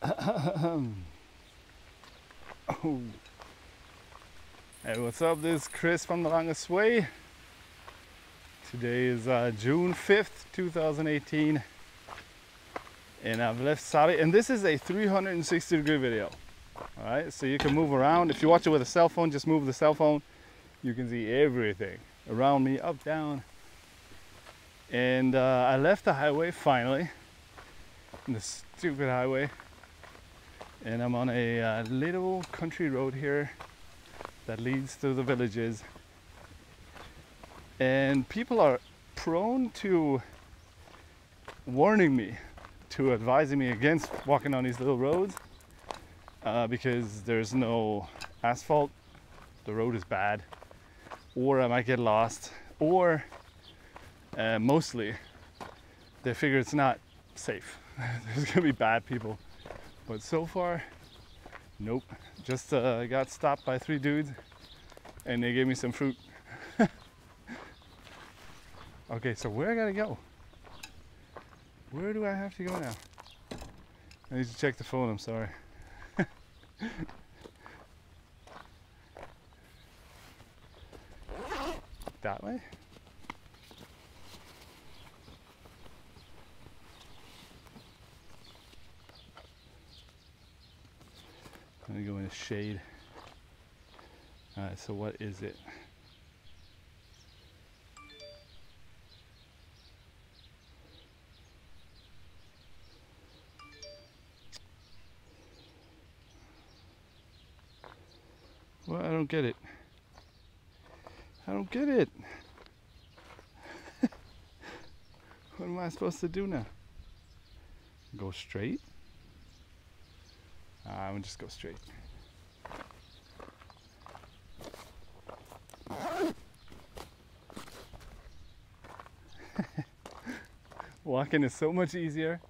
Hey, what's up? This is Chris from The Longest Way. Today is uh, June 5th, 2018. And I've left Sari. And this is a 360 degree video. Alright, so you can move around. If you watch it with a cell phone, just move the cell phone. You can see everything around me, up, down. And uh, I left the highway finally. The stupid highway and I'm on a uh, little country road here that leads to the villages. And people are prone to warning me to advising me against walking on these little roads uh, because there's no asphalt. The road is bad. Or I might get lost. Or uh, mostly they figure it's not safe. There's gonna be bad people but so far, nope. Just uh, got stopped by three dudes and they gave me some fruit. okay, so where I gotta go? Where do I have to go now? I need to check the phone, I'm sorry. that way? Me go in the shade. Alright, so what is it? Well, I don't get it. I don't get it. what am I supposed to do now? Go straight? Uh, I'm just go straight. Walking is so much easier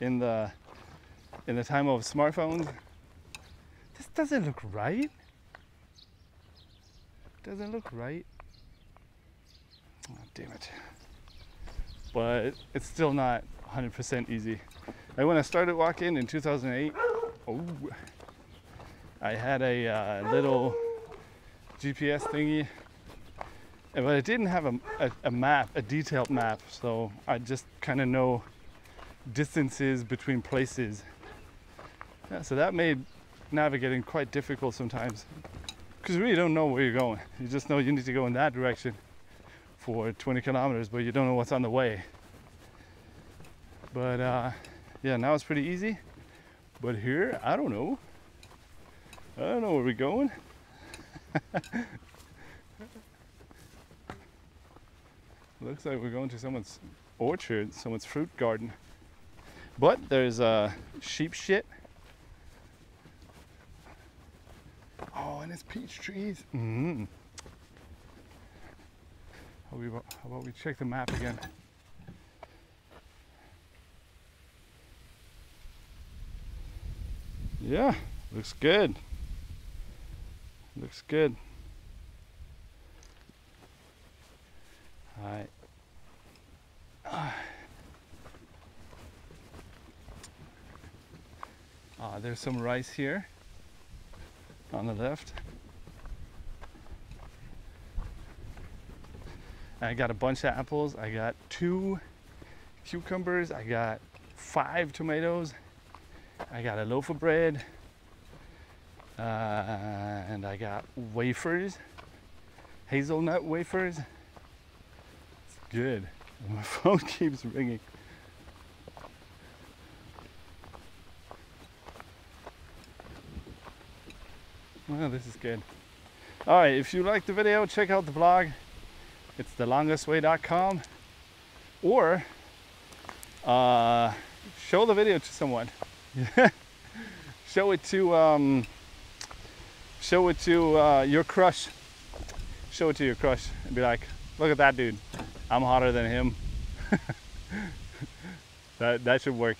in the in the time of smartphones. This doesn't look right. Doesn't look right. Oh, damn it. But it's still not 100% easy. Like when I started walking in 2008, oh, I had a uh, little GPS thingy, but I didn't have a, a, a map, a detailed map, so I just kind of know distances between places. Yeah, so that made navigating quite difficult sometimes because you really don't know where you're going. You just know you need to go in that direction for 20 kilometers, but you don't know what's on the way. But uh, yeah, now it's pretty easy. But here, I don't know. I don't know where we're going. Looks like we're going to someone's orchard, someone's fruit garden. But there's uh, sheep shit. Oh, and it's peach trees. Mm how about we check the map again? Yeah, looks good. Looks good. All right. Ah, there's some rice here on the left. I got a bunch of apples. I got two cucumbers. I got five tomatoes. I got a loaf of bread uh, and I got wafers, hazelnut wafers. It's good. My phone keeps ringing. Well, this is good. All right, if you like the video, check out the blog. It's thelongestway.com or uh, show the video to someone. show it to um, show it to uh, your crush. Show it to your crush and be like, look at that dude. I'm hotter than him. that that should work.